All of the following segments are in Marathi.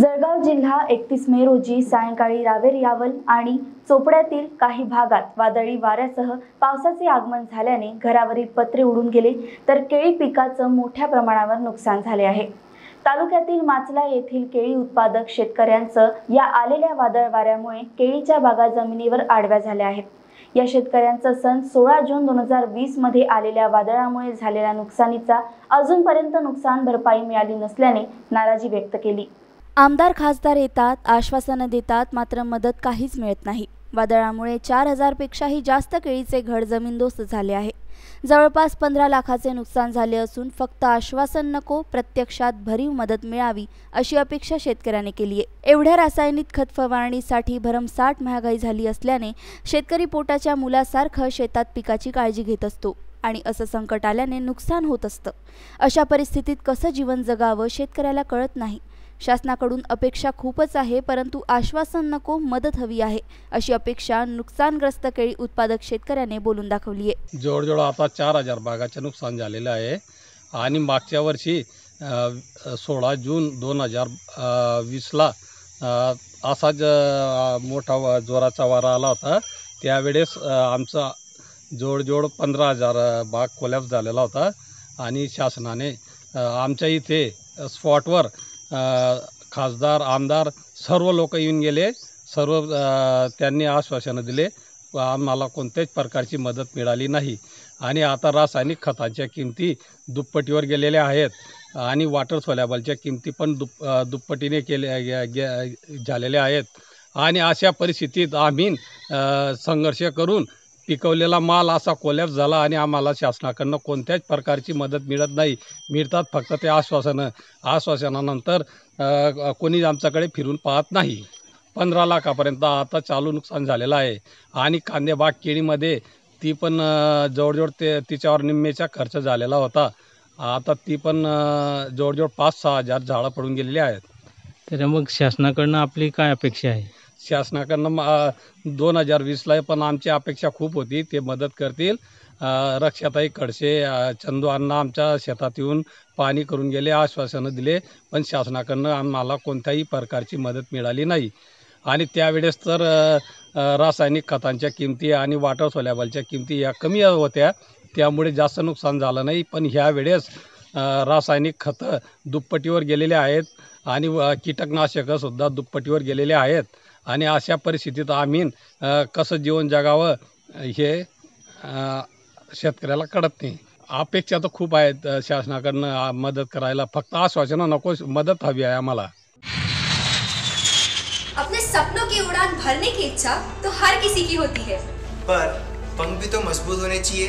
जळगाव जिल्हा एकतीस मे रोजी सायंकाळी रावेर यावल आणि चोपड्यातील काही भागात वादळी वाऱ्यासह पावसाचे आगमन झाल्याने घरावरील पत्रे उडून गेले तर केळी पिकाचं मोठ्या प्रमाणावर नुकसान झाले आहे. तालुक्यातील माचला येथील केळी उत्पादक शेतकऱ्यांचं या आलेल्या वादळ वाऱ्यामुळे केळीच्या बागा जमिनीवर आडव्या झाल्या आहेत. या शेतकऱ्यांचं सन सोळा जून दोन हजार वीसमध्ये आलेल्या वादळामुळे झालेल्या नुकसानीचा अजूनपर्यंत नुकसान भरपाई मिळाली नसल्याने नाराजी व्यक्त केली. आमदार खासदार येतात आश्वासनं देतात मात्र मदत काहीच मिळत नाही. वादळामुळे चार हजारपेक्षाही जास्त केळीचे घड जमीनदोस्त झाले आहे. जवळपास पंधरा लाखाचे नुकसान झाले असून फक्त आश्वासन नको प्रत्यक्षात भरीव मदत मिळावी अशी अपेक्षा शेतकऱ्याने केली आहे. एवढ्या रासायनिक खत फवारणीसाठी भरमसाठ महागाई झाली असल्याने शेतकरी पोटाच्या मुलासारखं शेतात पिकाची काळजी घेत असतो आणि असं संकट आल्याने नुकसान होत असतं. अशा परिस्थितीत कसं जीवन जगावं शेतकऱ्याला कळत नाही. शासनाकडून अपेक्षा खूपच आहे परंतु आश्वासन नको मदत हवी आहे अशी अपेक्षा नुकसानग्रस्त केळी उत्पादक शेतकऱ्याने बोलून दाखवली आहे. जवळजवळ आता चार हजार बागाचे नुकसान झालेलं आहे आणि मागच्या वर्षी सोळा जून दोन हजार वीसला असाच ज मोठा वा- जोराचा वारा आला होता. त्यावेळेस आमचा जवळजवळ पंधरा हजार बाग कोलॅप्स झालेला होता आणि शासनाने आमच्या इथे स्पॉटवर खासदार आमदार सर्व लोक येऊन गेले. सर्व त्यांनी आश्वासनं दिले. व आम्हाला कोणत्याच प्रकारची मदत मिळाली नाही. आणि आता रासायनिक खतांच्या किमती दुप्पटीवर गेलेल्या आहेत. आणि वॉटर सोलॅबलच्या किमती पण दुप दुप्पटीने केले गे- गे- झालेल्या आहेत. आणि अशा परिस्थितीत आम्ही संघर्ष करून पिकवलेला माल असा कोलॅप्स झाला आणि आम्हाला शासनाकडनं कोणत्याच प्रकारची मदत मिळत नाही. मिळतात फक्त ते आश्वासनं. आश्वासनानंतर कोणी आमच्याकडे फिरून पाहत नाही. पंधरा लाखापर्यंत आता चालू नुकसान झालेलं आहे. आणि कांदेबाग केळीमध्ये ती पण जवळजवळ ते तिच्यावर निम्मेचा खर्च झालेला होता. आता ती पण जवळजवळ पाच सहा हजार झाडं पडून गेलेली आहेत. तर मग शासनाकडनं आपली काय अपेक्षा आहे? शासनाकडनं दोन हजार वीसला पण आमची अपेक्षा खूप होती. ते मदत करतील. रक्षाताई कडसे चंदू अण्णा आमच्या शेतात येऊन पाणी करून गेले आश्वासनं दिले पण शासनाकडनं आम्हाला कोणत्याही प्रकारची मदत मिळाली नाही. आणि त्यावेळेस तर रासायनिक खतांच्या किमती आणि वॉटर सोलॅबलच्या किमती या कमी होत्या. त्यामुळे जास्त नुकसान झालं नाही. पण ह्यावेळेस रासायनिक खतं दुप्पटीवर गेलेले आहेत आणि व- कीटकनाशकंसुद्धा दुप्पटीवर गेलेले आहेत. आणि अशा परिस्थितीत आम्ही कसं जीवन जगावं हे शेतकऱ्याला कळत नाही. अपेक्षा तर खूप आहेत शासनाकडनं मदत करायला. फक्त आश्वासनं नको मदत हवी आहे आम्हाला. अपने सपनों की उड़ान भरने की इच्छा तो हर किसी की होती है। पर पंख भी तो मजबूत होने चाहिए।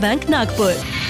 Bank, Nagpur.